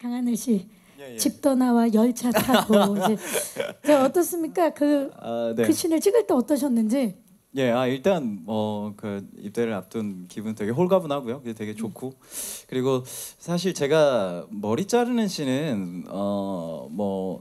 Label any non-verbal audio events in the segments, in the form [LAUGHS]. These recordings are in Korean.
강하늘 씨 예, 예. 집도 나와 열차 타고 [LAUGHS] 이제 네, 어떻습니까? 그, 아, 네. 그 신을 찍을 때 어떠셨는지 예, 아 일단 뭐그 입대를 앞둔 기분 되게 홀가분하고요. 그게 되게 좋고 그리고 사실 제가 머리 자르는 씬은 어뭐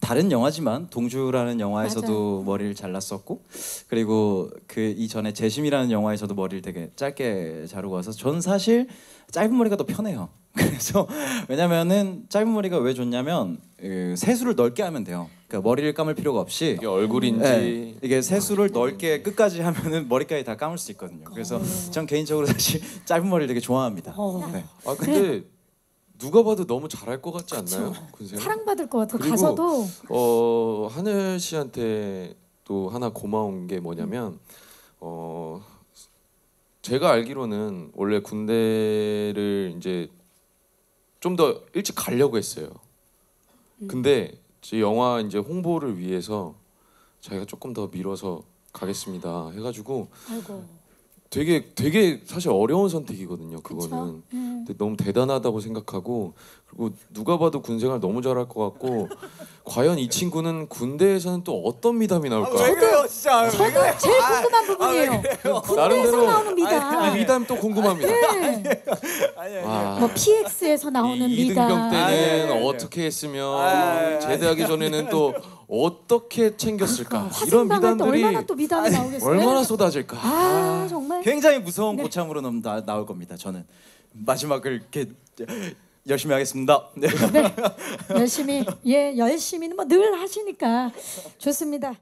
다른 영화지만 동주라는 영화에서도 맞아요. 머리를 잘랐었고 그리고 그 이전에 재심이라는 영화에서도 머리를 되게 짧게 자르고 와서 전 사실 짧은 머리가 더 편해요. 그래서 왜냐면은 짧은 머리가 왜 좋냐면 그 세수를 넓게 하면 돼요. 그러니까 머리를 감을 필요가 없이 이게 얼굴인지 네, 이게 세수를 넓게 끝까지 하면은 머리까지 다 감을 수 있거든요. 그래서 전 개인적으로 사실 짧은 머리를 되게 좋아합니다. 어, 네. 아 근데 누가 봐도 너무 잘할 것 같지 않나요? 군생? 사랑받을 것. 그리고- 가서도 어 하늘 씨한테 또 하나 고마운 게 뭐냐면 어 제가 알기로는 원래 군대를 이제 좀 더 일찍 가려고 했어요. 근데 제 영화 이제 홍보를 위해서 자기가 조금 더 미뤄서 가겠습니다 해가지고 아이고 되게 되게 사실 어려운 선택이거든요. 그거는. 음. 근데 너무 대단하다고 생각하고 그리고 누가 봐도 군 생활 너무 잘할 것 같고 과연 이 친구는 군대에서는 또 어떤 미담이 나올까? 그래요, 진짜? 저도 제일 궁금한 부분이에요. 군대에서 나름대로 나오는 이 미담. 미담 또 궁금합니다. 네. 아니, 아니. 와. 뭐 PX에서 나오는 이 이등병 미담. 때는 아, 예. 어떻게 했으면 아, 제대하기 전에는 또 어떻게 챙겼을까 이런 화생방할 때 미담들이 얼마나 또 미담이 나오겠어요. 얼마나 쏟아질까. 아 정말 굉장히 무서운 네. 고참으로 나, 나올 겁니다. 저는 마지막을 이렇게 열심히 하겠습니다. 네. 네 열심히 예 열심히는 뭐 늘 하시니까 좋습니다.